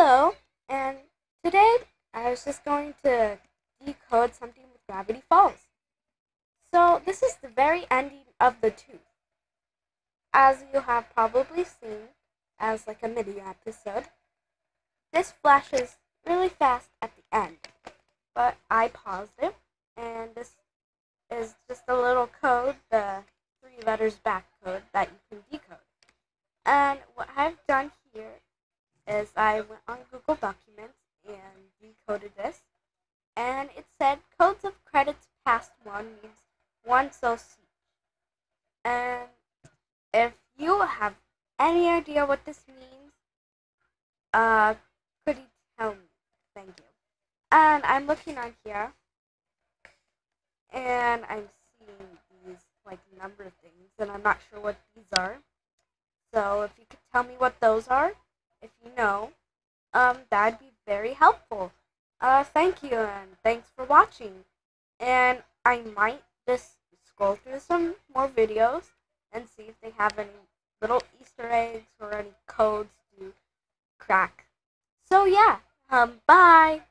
Hello, and today I was just going to decode something with Gravity Falls. So, this is the very ending of the tooth. As you have probably seen, as like a mini episode, this flashes really fast at the end. But I paused it, and this is just a little code, the three letters back code that you can decode. And what I've done here is I went on Google Documents and decoded this, and it said codes of credits past one means one so. And if you have any idea what this means, uh, could you tell me? Thank you. And I'm looking on here, and I'm seeing these like number things, and I'm not sure what these are. So if you could tell me what those are, if you know, um, that'd be very helpful. Uh, thank you, and thanks for watching. And I might just scroll through some more videos and see if they have any little Easter eggs or any codes to crack. So yeah, um, bye.